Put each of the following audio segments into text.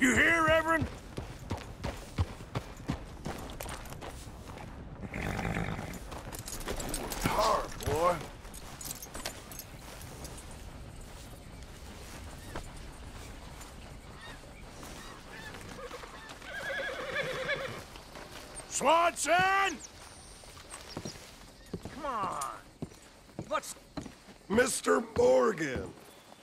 You here, Reverend? You were hard, boy. Swanson! Come on. What's... Mr. Morgan.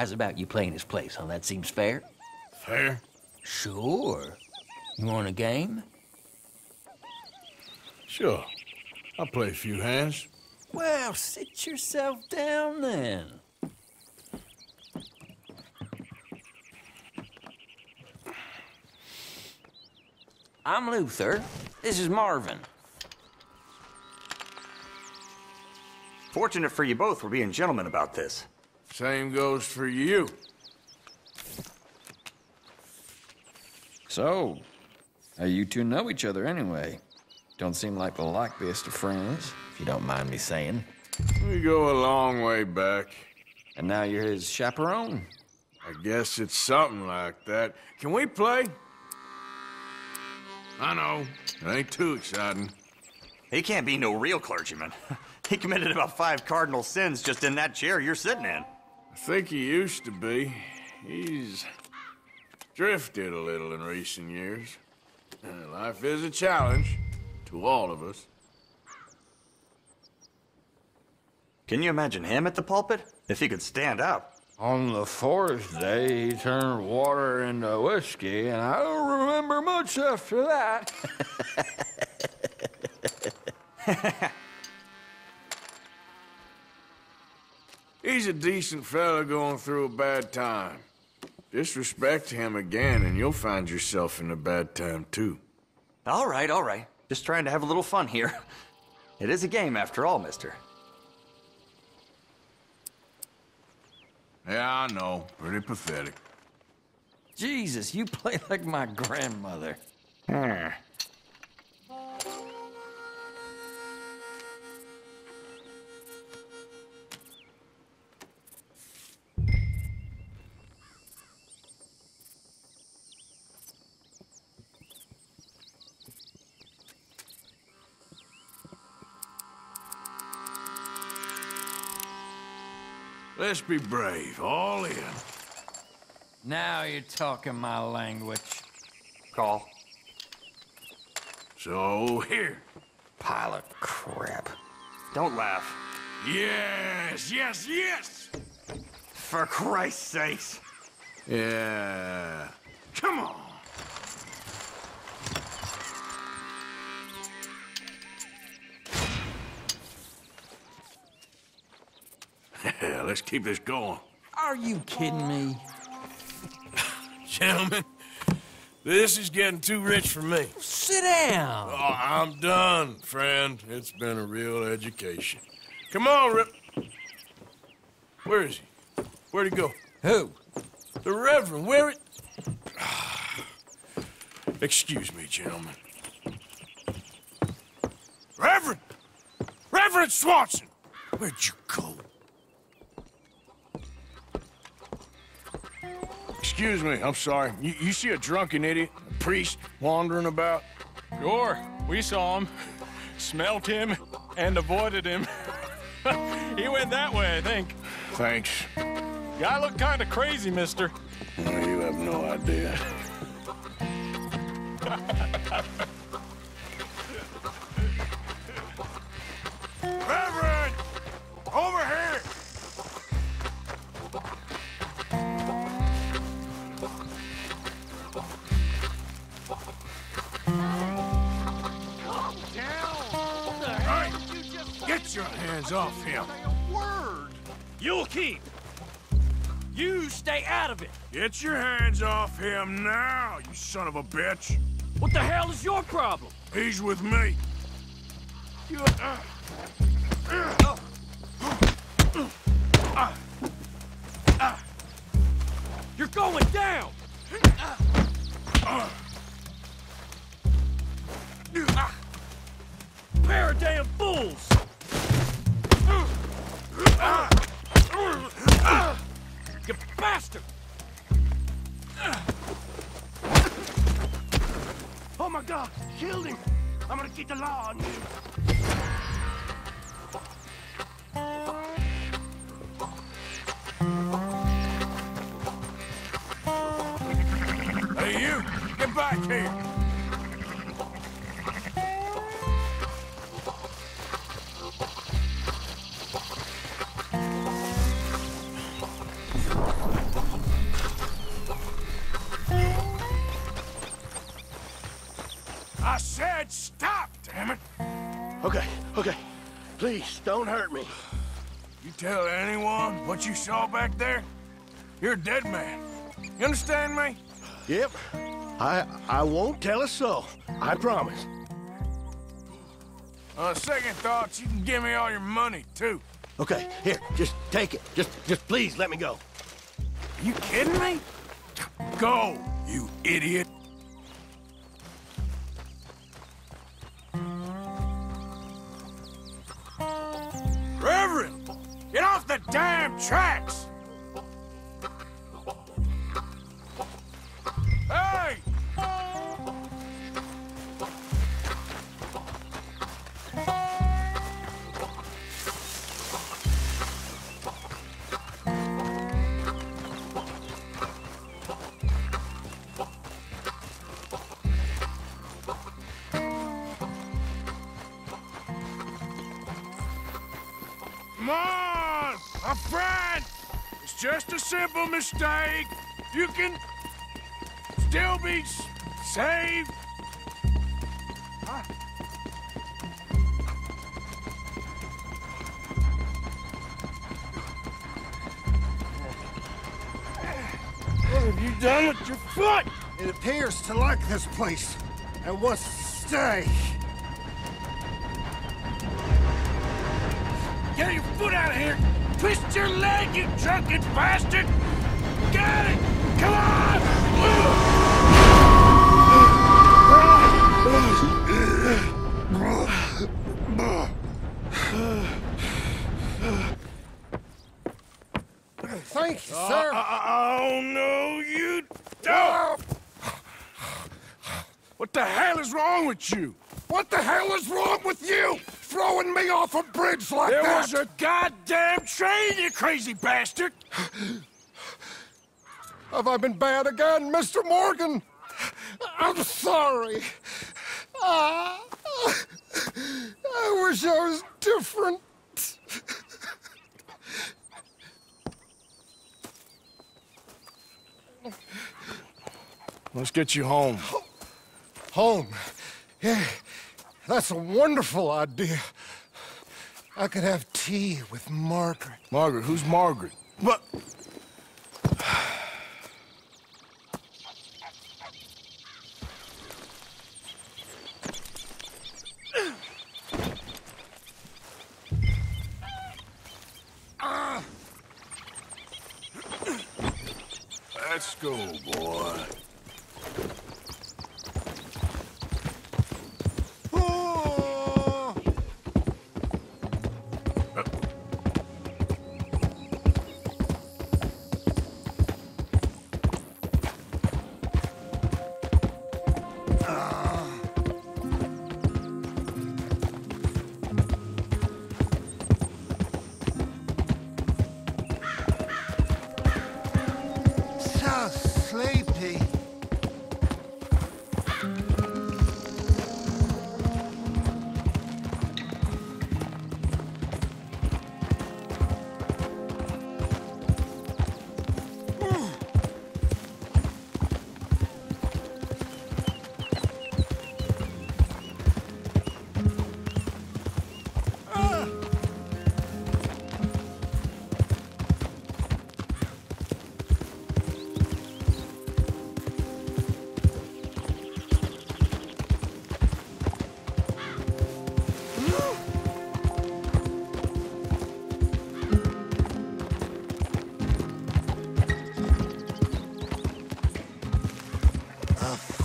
How's about you playing his place, huh? That seems fair? Fair? Sure. You want a game? Sure. I'll play a few hands. Well, sit yourself down then. I'm Luther. This is Marvin. Fortunate for you both, we're being gentlemen about this. Same goes for you. So, how you two know each other anyway? Don't seem like the likeliest of friends, if you don't mind me saying. We go a long way back. And now you're his chaperone? I guess it's something like that. Can we play? I know. It ain't too exciting. He can't be no real clergyman. he committed about five cardinal sins just in that chair you're sitting in. I think he used to be. He's drifted a little in recent years. Uh, Life is a challenge to all of us. Can you imagine him at the pulpit? If he could stand up. On the fourth day, he turned water into whiskey, and I don't remember much after that. He's a decent fella going through a bad time. Disrespect him again, and you'll find yourself in a bad time, too. All right, all right. Just trying to have a little fun here. It is a game after all, mister. Yeah, I know. Pretty pathetic. Jesus, you play like my grandmother. Hmm. Let's be brave, all in. Now you're talking my language. Call. So, here. Pile of crap. Don't laugh. Yes, yes, yes! For Christ's sakes. Yeah. Come on. Yeah, let's keep this going. Are you kidding me? Gentlemen, this is getting too rich for me. Sit down. Oh, I'm done, friend. It's been a real education. Come on, Rip. Where is he? Where'd he go? Who? The Reverend, where it... Excuse me, gentlemen. Reverend! Reverend Swanson! Where'd you go? Excuse me, I'm sorry. You, you see a drunken idiot, a priest, wandering about? Sure, we saw him, smelt him, and avoided him. he went that way, I think. Thanks. Guy looked kind of crazy, mister. Oh, you have no idea. Reverend! Get your hands off him. Word! You'll keep. You stay out of it. Get your hands off him now, you son of a bitch. What the hell is your problem? He's with me. You... Uh, You're going down. Pair of damn fools. The law on you. hey, you! Get back here! Damn it! Okay, okay. Please, don't hurt me. You tell anyone what you saw back there, you're a dead man. You understand me? Yep. I I won't tell a soul. I promise. On second thoughts, you can give me all your money, too. Okay, here, just take it. Just just please let me go. Are you kidding me? Go, you idiot. The damn tracks! Just a simple mistake. You can still be saved. Huh? What have you done with your foot? It appears to like this place and wants to stay. Get your foot out of here! Twist your leg, you drunken bastard! Get it! Come on! Thank you, uh, sir. Uh, uh, oh, no, you don't! What the hell is wrong with you? A bridge like There that? was a goddamn train, you crazy bastard! Have I been bad again, Mr. Morgan? I'm sorry. Ah, I wish I was different. Let's get you home. Home. Yeah, that's a wonderful idea. I could have tea with Margaret. Margaret, who's Margaret? But Let's go, boy.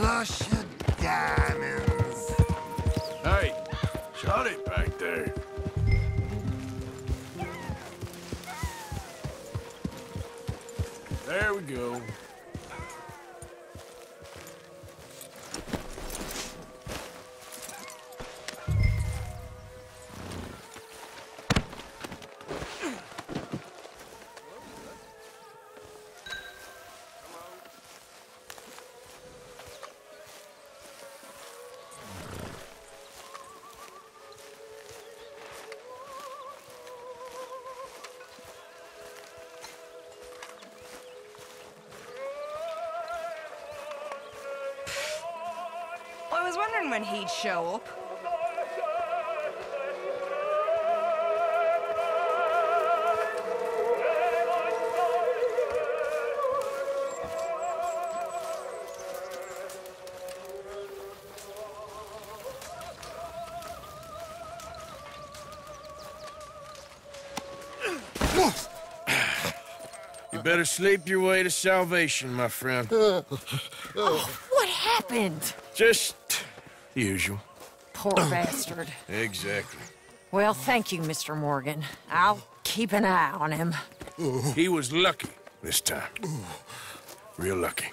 Russia diamonds. Hey, shut it back there. There we go. Was wondering when he'd show up. You better sleep your way to salvation, my friend. Oh, What happened? Just the usual. Poor bastard. Exactly. Well, thank you, Mr. Morgan. I'll keep an eye on him. He was lucky this time. Real lucky.